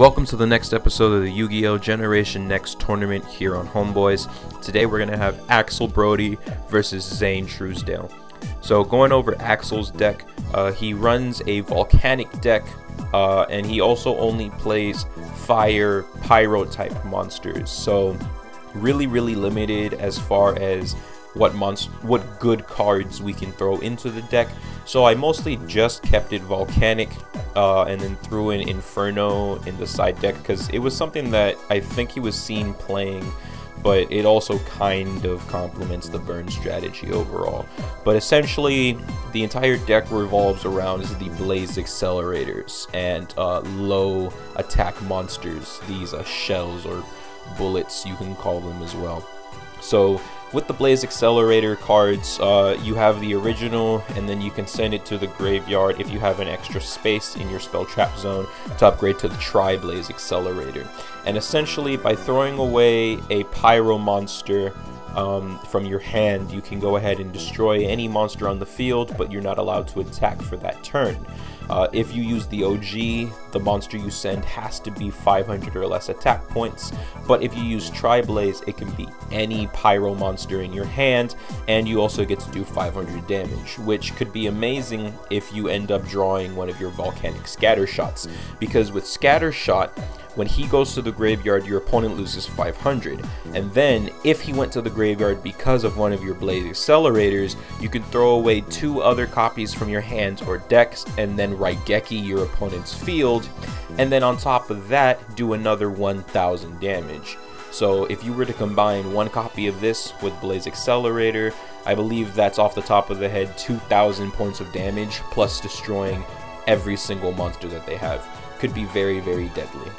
Welcome to the next episode of the Yu-Gi-Oh! Generation Next tournament here on HomeBoiz. Today we're going to have Axel Brodie versus Zane Truesdale. So going over Axel's deck, uh, he runs a volcanic deck uh, and he also only plays fire pyro type monsters. So really really limited as far as what monst what good cards we can throw into the deck. So I mostly just kept it volcanic uh, and then threw in Inferno in the side deck because it was something that I think he was seen playing but it also kind of complements the burn strategy overall. But essentially, the entire deck revolves around the Blaze Accelerators and uh, low attack monsters, these uh, shells or bullets, you can call them as well. So with the Blaze Accelerator cards, uh, you have the original, and then you can send it to the graveyard if you have an extra space in your spell trap zone to upgrade to the Tri-Blaze Accelerator. And essentially, by throwing away a Pyro monster um, from your hand, you can go ahead and destroy any monster on the field, but you're not allowed to attack for that turn. Uh, if you use the OG, the monster you send has to be 500 or less attack points, but if you use Tri-Blaze, it can be any Pyro monster in your hand, and you also get to do 500 damage, which could be amazing if you end up drawing one of your Volcanic Scatter Shots, because with Scatter Shot, when he goes to the graveyard, your opponent loses 500. And then, if he went to the graveyard because of one of your Blaze Accelerators, you can throw away two other copies from your hands or decks, and then Raigeki your opponent's field, and then on top of that, do another 1000 damage. So if you were to combine one copy of this with Blaze Accelerator, I believe that's off the top of the head 2000 points of damage, plus destroying every single monster that they have. Could be very, very deadly.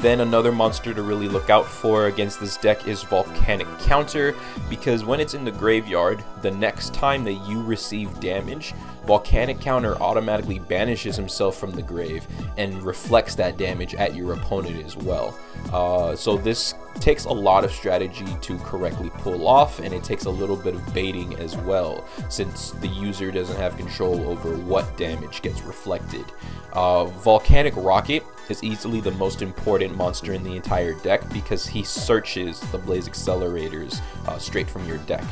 Then another monster to really look out for against this deck is Volcanic Counter, because when it's in the graveyard, the next time that you receive damage, Volcanic Counter automatically banishes himself from the grave and reflects that damage at your opponent as well. Uh, so this takes a lot of strategy to correctly pull off, and it takes a little bit of baiting as well, since the user doesn't have control over what damage gets reflected. Uh, Volcanic Rocket is easily the most important monster in the entire deck because he searches the Blaze Accelerators uh, straight from your deck.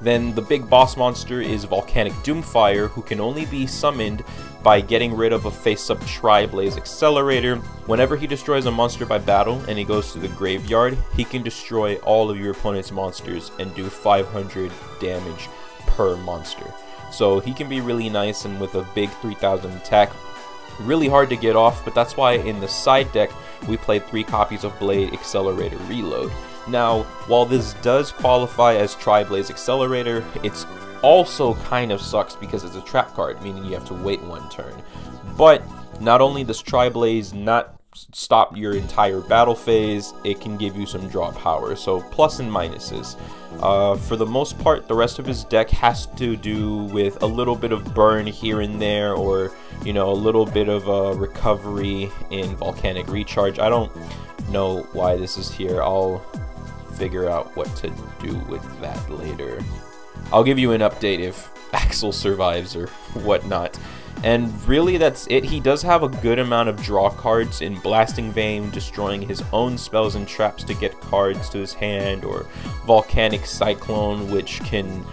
Then the big boss monster is Volcanic Doomfire, who can only be summoned by getting rid of a face-up Tri-Blaze Accelerator. Whenever he destroys a monster by battle and he goes to the graveyard, he can destroy all of your opponent's monsters and do 500 damage per monster. So he can be really nice and with a big 3000 attack, really hard to get off, but that's why in the side deck we played three copies of Blaze Accelerator Reload. Now, while this does qualify as Tri-Blaze Accelerator, it's also kind of sucks because it's a trap card, meaning you have to wait one turn. But not only does Tri-Blaze not stop your entire battle phase, it can give you some draw power. So plus and minuses. Uh, for the most part, the rest of his deck has to do with a little bit of burn here and there, or you know, a little bit of a recovery in volcanic recharge. I don't know why this is here. I'll figure out what to do with that later. I'll give you an update if Axel survives or whatnot. And really, that's it. He does have a good amount of draw cards in Blasting Vein, destroying his own spells and traps to get cards to his hand, or Volcanic Cyclone, which can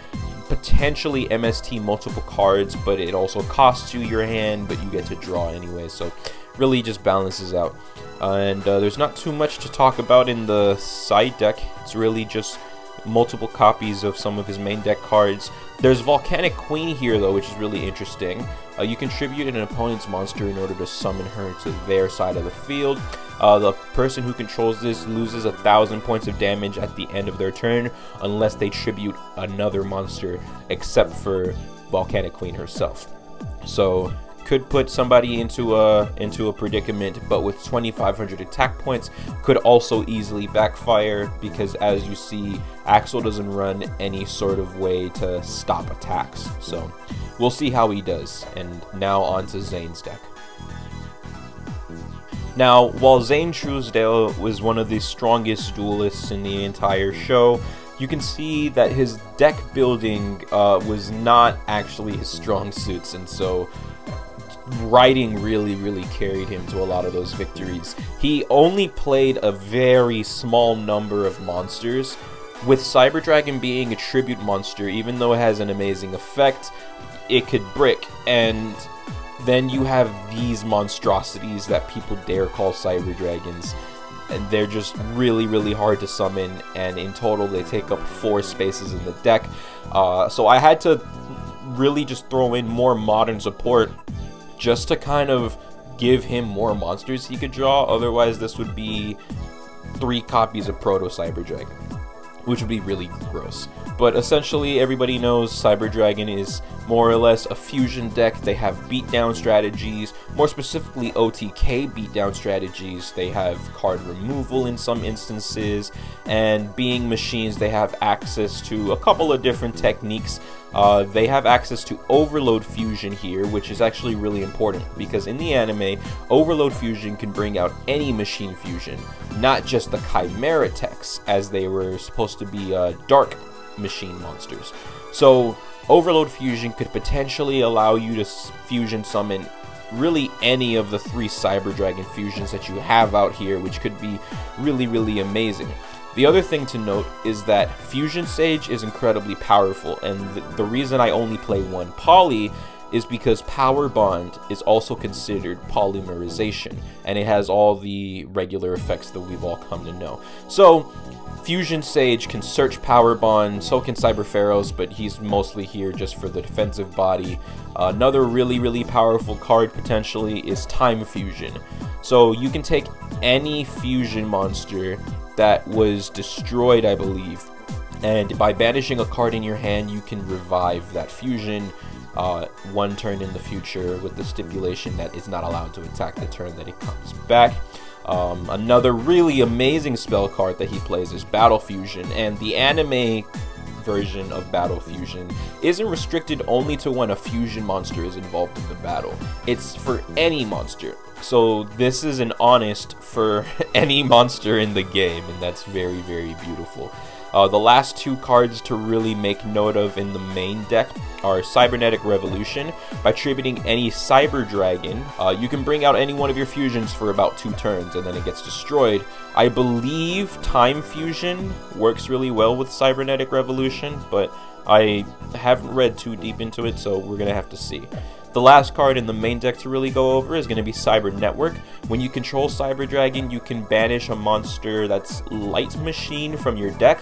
potentially MST multiple cards, but it also costs you your hand, but you get to draw anyway. So, really just balances out. Uh, and uh, there's not too much to talk about in the side deck. It's really just multiple copies of some of his main deck cards. There's Volcanic Queen here, though, which is really interesting. Uh, you contribute an opponent's monster in order to summon her to their side of the field. Uh, the person who controls this loses a thousand points of damage at the end of their turn unless they tribute another monster, except for Volcanic Queen herself. So could put somebody into a into a predicament, but with 2,500 attack points, could also easily backfire because, as you see, Axel doesn't run any sort of way to stop attacks. So we'll see how he does. And now on to Zane's deck. Now, while Zane Truesdale was one of the strongest duelists in the entire show, you can see that his deck building uh, was not actually his strong suits, and so writing really, really carried him to a lot of those victories. He only played a very small number of monsters, with Cyber Dragon being a tribute monster, even though it has an amazing effect, it could brick, and then you have these monstrosities that people dare call Cyber Dragons. And they're just really, really hard to summon, and in total, they take up four spaces in the deck. Uh, so I had to really just throw in more modern support just to kind of give him more monsters he could draw. Otherwise, this would be three copies of Proto Cyber Dragon, which would be really gross. But essentially, everybody knows Cyber Dragon is more or less a fusion deck. They have beatdown strategies, more specifically OTK beatdown strategies. They have card removal in some instances, and being machines, they have access to a couple of different techniques. Uh, they have access to Overload Fusion here, which is actually really important because in the anime, Overload Fusion can bring out any machine fusion, not just the Chimera techs, as they were supposed to be uh, dark machine monsters. So Overload Fusion could potentially allow you to fusion summon really any of the three Cyber Dragon fusions that you have out here, which could be really, really amazing. The other thing to note is that Fusion Sage is incredibly powerful, and the, the reason I only play one Poly is because Power Bond is also considered polymerization, and it has all the regular effects that we've all come to know. So, Fusion Sage can search Power Bond, so can Cyber Pharos, but he's mostly here just for the defensive body. Uh, another really, really powerful card potentially is Time Fusion. So you can take any fusion monster that was destroyed, I believe, and by banishing a card in your hand, you can revive that fusion uh, one turn in the future with the stipulation that it's not allowed to attack the turn that it comes back. Um, another really amazing spell card that he plays is Battle Fusion, and the anime version of Battle Fusion isn't restricted only to when a fusion monster is involved in the battle. It's for any monster. So this is an honest for any monster in the game, and that's very, very beautiful. Uh, the last two cards to really make note of in the main deck are Cybernetic Revolution. By tributing any Cyber Dragon, uh, you can bring out any one of your fusions for about two turns, and then it gets destroyed. I believe Time Fusion works really well with Cybernetic Revolution, but I haven't read too deep into it, so we're going to have to see. The last card in the main deck to really go over is going to be Cyber Network. When you control Cyber Dragon, you can banish a monster that's Light Machine from your deck.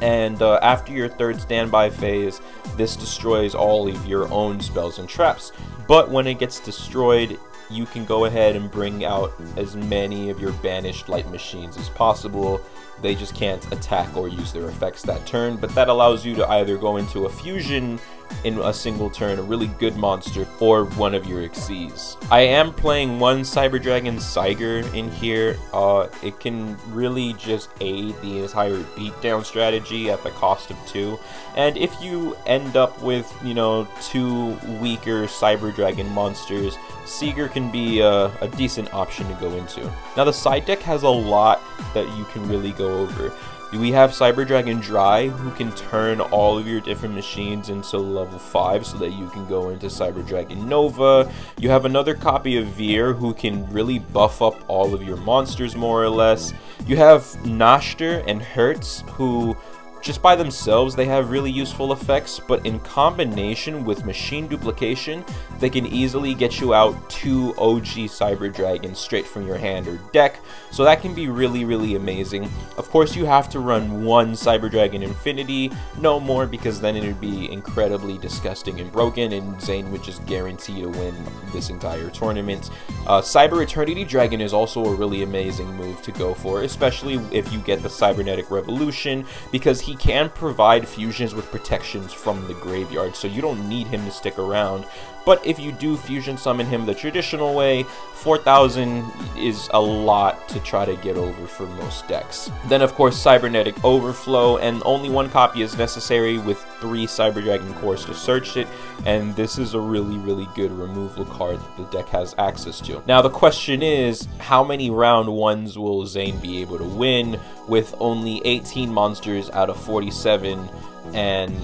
And uh, after your third standby phase, this destroys all of your own spells and traps. But when it gets destroyed, you can go ahead and bring out as many of your banished light machines as possible. They just can't attack or use their effects that turn, but that allows you to either go into a fusion in a single turn, a really good monster, or one of your Xyz. I am playing one Cyber Dragon Sieger in here. Uh, it can really just aid the entire beatdown strategy at the cost of two. And if you end up with, you know, two weaker Cyber Dragon monsters, Sieger can be a, a decent option to go into. Now the side deck has a lot that you can really go over. We have Cyber Dragon Drei, who can turn all of your different machines into level 5 so that you can go into Cyber Dragon Nova. You have another copy of Vier, who can really buff up all of your monsters more or less. You have Nachster and Herz, who just by themselves, they have really useful effects, but in combination with machine duplication, they can easily get you out two OG Cyber Dragons straight from your hand or deck, so that can be really, really amazing. Of course, you have to run one Cyber Dragon Infinity, no more, because then it would be incredibly disgusting and broken, and Zane would just guarantee to win this entire tournament. Uh, Cyber Eternity Dragon is also a really amazing move to go for, especially if you get the Cybernetic Revolution, because he he can provide fusions with protections from the graveyard, so you don't need him to stick around. But if you do fusion summon him the traditional way, 4,000 is a lot to try to get over for most decks. Then of course Cybernetic Overflow, and only one copy is necessary with three Cyber Dragon cores to search it, and this is a really, really good removal card that the deck has access to. Now the question is, how many round ones will Zane be able to win with only 18 monsters out of 47 and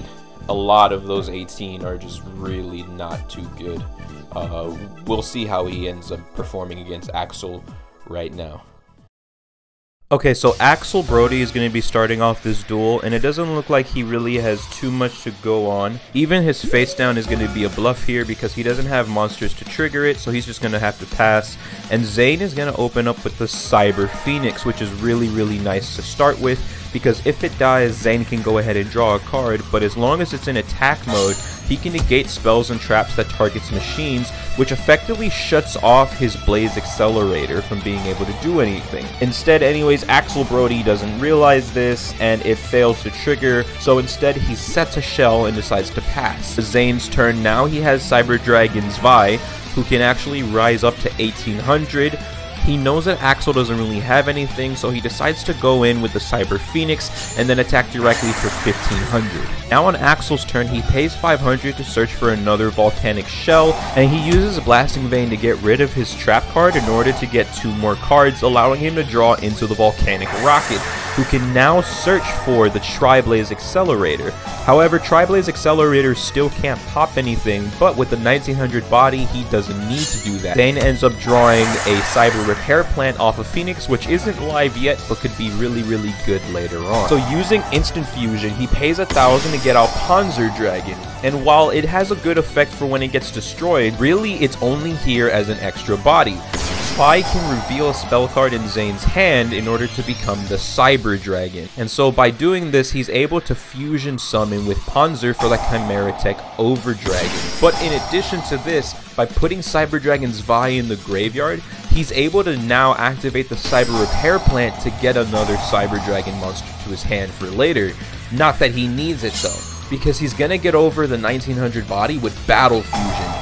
a lot of those 18 are just really not too good. uh, we'll see how he ends up performing against Axel right now. Okay, so Axel Brodie is going to be starting off this duel, and it doesn't look like he really has too much to go on. Even his face down is going to be a bluff here because he doesn't have monsters to trigger it, so he's just going to have to pass. And Zane is going to open up with the Cyber Phoenix, which is really, really nice to start with because if it dies, Zane can go ahead and draw a card, but as long as it's in attack mode, he can negate spells and traps that targets machines, which effectively shuts off his Blaze Accelerator from being able to do anything. Instead, anyways, Axel Brodie doesn't realize this, and it fails to trigger, so instead he sets a shell and decides to pass. Zane's turn now, he has Cyber Dragon Zwei, who can actually rise up to 1800, he knows that Axel doesn't really have anything, so he decides to go in with the Cyber Phoenix and then attack directly for 1500. Now on Axel's turn, he pays 500 to search for another Volcanic Shell, and he uses a Blasting Vein to get rid of his trap card in order to get two more cards, allowing him to draw into the Volcanic Rocket, who can now search for the Tri-Blaze Accelerator. However, Tri-Blaze Accelerator still can't pop anything, but with the 1900 body, he doesn't need to do that. Zane ends up drawing a Cyber Repair Plant off of Phoenix, which isn't live yet, but could be really, really good later on. So using Instant Fusion, he pays a thousand to get out Panzer Dragon, and while it has a good effect for when it gets destroyed, really it's only here as an extra body. Zwei can reveal a spell card in Zane's hand in order to become the Cyber Dragon. And so by doing this, he's able to fusion summon with Panzer for the Chimera Tech Over Dragon. But in addition to this, by putting Cyber Dragon Zwei in the graveyard, he's able to now activate the Cyber Repair Plant to get another Cyber Dragon monster to his hand for later. Not that he needs it though because he's gonna get over the 1900 body with Battle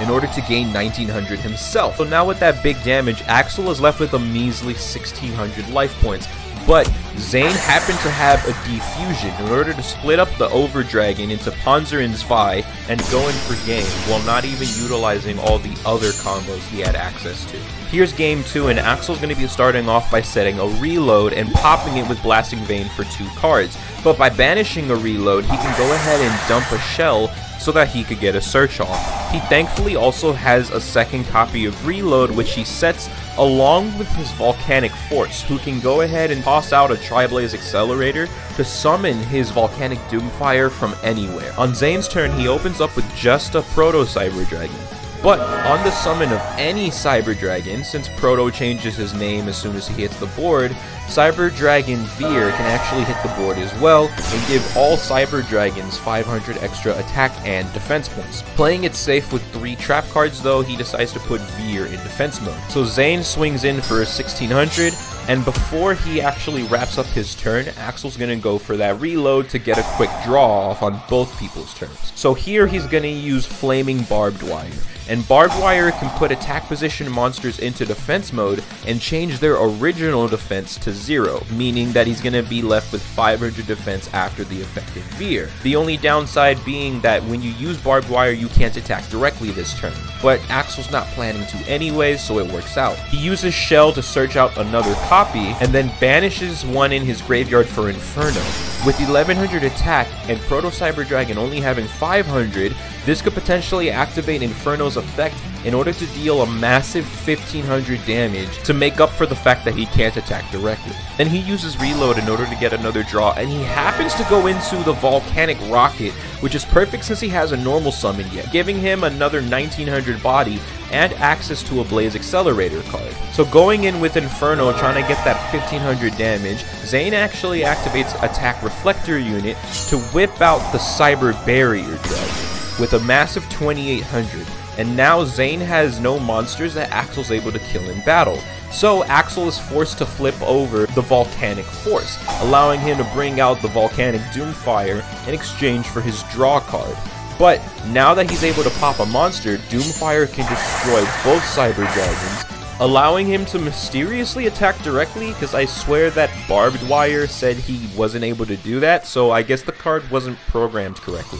in order to gain 1900 himself. So now with that big damage, Axel is left with a measly 1600 life points. But Zane happened to have a defusion in order to split up the Over Dragon into Panzer and Zwei and go in for game while not even utilizing all the other combos he had access to. Here's game 2 and Axel's going to be starting off by setting a reload and popping it with Blasting Vein for 2 cards. But by banishing a reload, he can go ahead and dump a shell so that he could get a search off. He thankfully also has a second copy of Reload which he sets along with his Volcanic Force, who can go ahead and toss out a Tri-Blaze Accelerator to summon his Volcanic Doomfire from anywhere. On Zane's turn, he opens up with just a Proto Cyber Dragon. But on the summon of any Cyber Dragon, since Proto changes his name as soon as he hits the board, Cyber Dragon Vier can actually hit the board as well and give all Cyber Dragons 500 extra attack and defense points. Playing it safe with 3 trap cards though, he decides to put Vier in defense mode. So Zane swings in for a 1600 and before he actually wraps up his turn, Axel's gonna go for that reload to get a quick draw off on both people's turns. So here he's gonna use Flaming Barbed Wire and Barbed Wire can put attack position monsters into defense mode and change their original defense to zero, meaning that he's going to be left with 500 defense after the effective Vier. The only downside being that when you use Barbed Wire, you can't attack directly this turn, but Axel's not planning to anyway, so it works out. He uses Shell to search out another copy, and then banishes one in his graveyard for Inferno. With 1100 attack and Proto Cyber Dragon only having 500, this could potentially activate Inferno's effect in order to deal a massive 1500 damage to make up for the fact that he can't attack directly. Then he uses reload in order to get another draw and he happens to go into the volcanic rocket which is perfect since he has a normal summon yet, giving him another 1900 body and access to a Blaze Accelerator card. So going in with Inferno trying to get that 1500 damage, Zane actually activates Attack Reflector unit to whip out the Cyber Barrier Dragon with a massive 2800 and now Zane has no monsters that Axel's able to kill in battle. So Axel is forced to flip over the Volcanic Force, allowing him to bring out the Volcanic Doomfire in exchange for his draw card. But now that he's able to pop a monster, Doomfire can destroy both Cyber Dragons, allowing him to mysteriously attack directly because I swear that Barbed Wire said he wasn't able to do that, so I guess the card wasn't programmed correctly.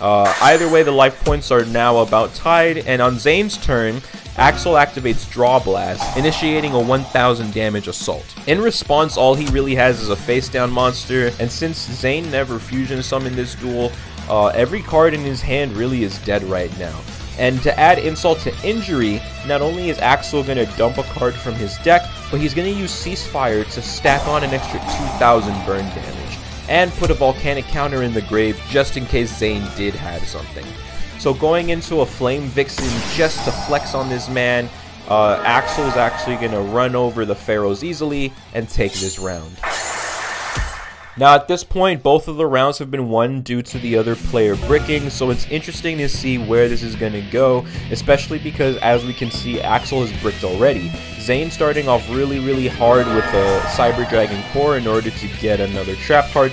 Uh, either way, the life points are now about tied, and on Zane's turn, Axel activates Draw Blast, initiating a 1000 damage assault. In response, all he really has is a face down monster, and since Zane never fusion summoned this duel, uh, every card in his hand really is dead right now. And to add insult to injury, not only is Axel going to dump a card from his deck, but he's going to use Ceasefire to stack on an extra 2000 burn damage, and put a Volcanic counter in the grave just in case Zane did have something. So going into a Flame Vixen just to flex on this man, uh, Axel is actually going to run over the Pharos easily and take this round. Now at this point, both of the rounds have been won due to the other player bricking, so it's interesting to see where this is going to go, especially because as we can see, Axel has bricked already. Zane starting off really, really hard with a Cyber Dragon Core in order to get another Trap card,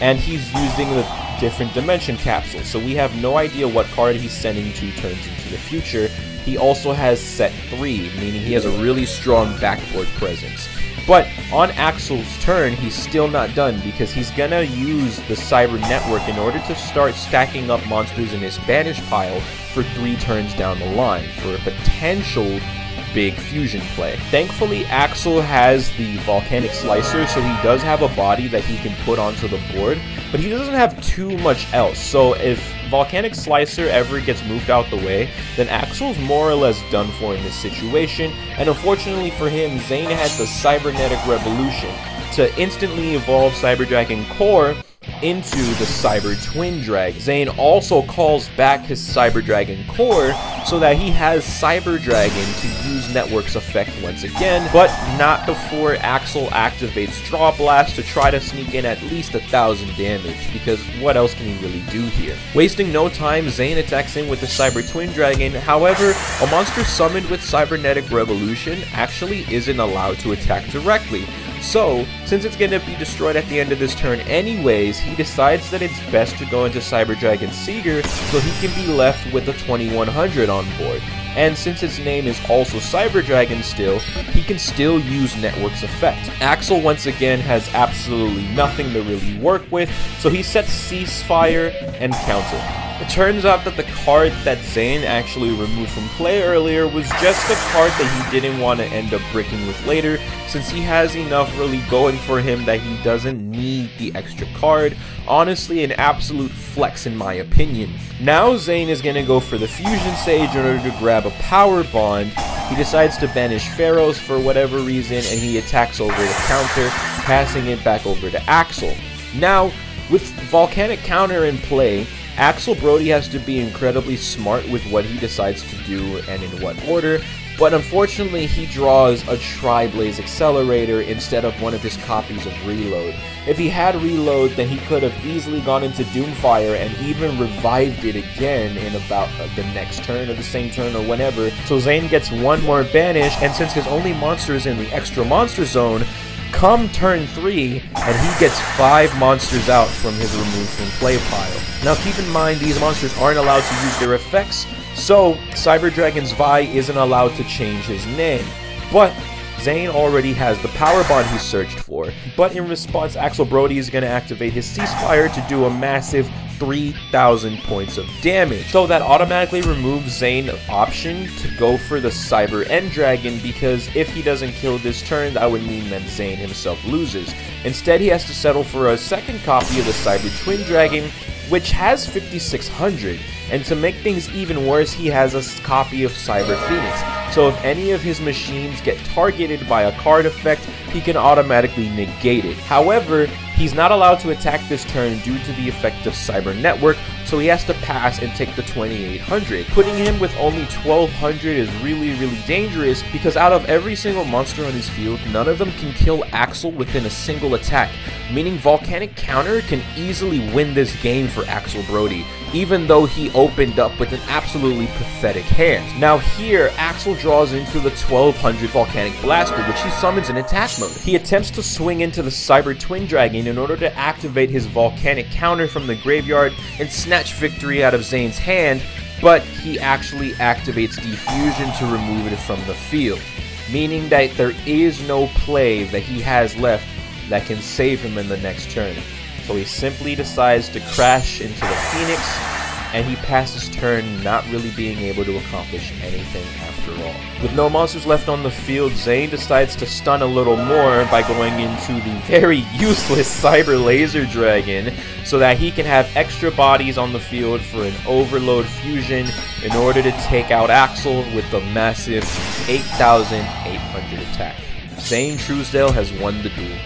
and he's using the different dimension capsule, so we have no idea what card he's sending two turns into the future. He also has set 3, meaning he has a really strong backboard presence. But on Axel's turn, he's still not done because he's gonna use the Cyber Network in order to start stacking up monsters in his Banish pile for three turns down the line for a potential big fusion play. Thankfully, Axel has the Volcanic Slicer, so he does have a body that he can put onto the board, but he doesn't have too much else. So if Volcanic Slicer ever gets moved out the way, then Axel's more or less done for in this situation, and unfortunately for him, Zane had the Cybernetic Revolution to instantly evolve Cyber Dragon Core into the Cyber Twin Drag. Zane also calls back his Cyber Dragon core so that he has Cyber Dragon to use Network's effect once again, but not before Axel activates Draw Blast to try to sneak in at least a thousand damage, because what else can he really do here? Wasting no time, Zane attacks in with the Cyber Twin Dragon, however, a monster summoned with Cybernetic Revolution actually isn't allowed to attack directly, so, since it's going to be destroyed at the end of this turn anyways, he decides that it's best to go into Cyber Dragon Sieger so he can be left with a 2100 on board. And since its name is also Cyber Dragon still, he can still use Network's effect. Axel once again has absolutely nothing to really work with, so he sets Ceasefire and Counter. It turns out that the card that Zane actually removed from play earlier was just a card that he didn't want to end up bricking with later, since he has enough really going for him that he doesn't need the extra card. Honestly, an absolute flex in my opinion. Now Zane is going to go for the Fusion Sage in order to grab a Power Bond. He decides to banish Pharos for whatever reason, and he attacks over the counter, passing it back over to Axel. Now, with Volcanic Counter in play, Axel Brodie has to be incredibly smart with what he decides to do and in what order, but unfortunately he draws a Tri-Blaze Accelerator instead of one of his copies of Reload. If he had Reload, then he could have easily gone into Doomfire and even revived it again in about uh, the next turn or the same turn or whenever. So Zane gets one more Banish, and since his only monster is in the extra monster zone, come turn 3, and he gets 5 monsters out from his removed from play pile. Now keep in mind these monsters aren't allowed to use their effects, so Cyber Dragon Zwei isn't allowed to change his name. But Zane already has the power bond he searched for, but in response, Axel Brodie is going to activate his ceasefire to do a massive 3,000 points of damage. So that automatically removes Zane's option to go for the Cyber End Dragon because if he doesn't kill this turn, that would mean that Zane himself loses. Instead, he has to settle for a second copy of the Cyber Twin Dragon, which has 5600. And to make things even worse, he has a copy of Cyber Phoenix. So if any of his machines get targeted by a card effect, he can automatically negate it. However, he's not allowed to attack this turn due to the effect of Cyber Network, so he has to pass and take the 2800. Putting him with only 1200 is really, really dangerous because out of every single monster on his field, none of them can kill Axel within a single attack, meaning Volcanic Counter can easily win this game for Axel Brodie even though he opened up with an absolutely pathetic hand. Now here, Axel draws into the 1200 Volcanic Blaster, which he summons in attack mode. He attempts to swing into the Cyber Twin Dragon in order to activate his Volcanic counter from the graveyard and snatch victory out of Zane's hand, but he actually activates Defusion to remove it from the field, meaning that there is no play that he has left that can save him in the next turn. So he simply decides to crash into the Phoenix, and he passes turn not really being able to accomplish anything after all. With no monsters left on the field, Zane decides to stun a little more by going into the very useless Cyber Laser Dragon so that he can have extra bodies on the field for an overload fusion in order to take out Axel with the massive 8,800 attack. Zane Truesdale has won the duel.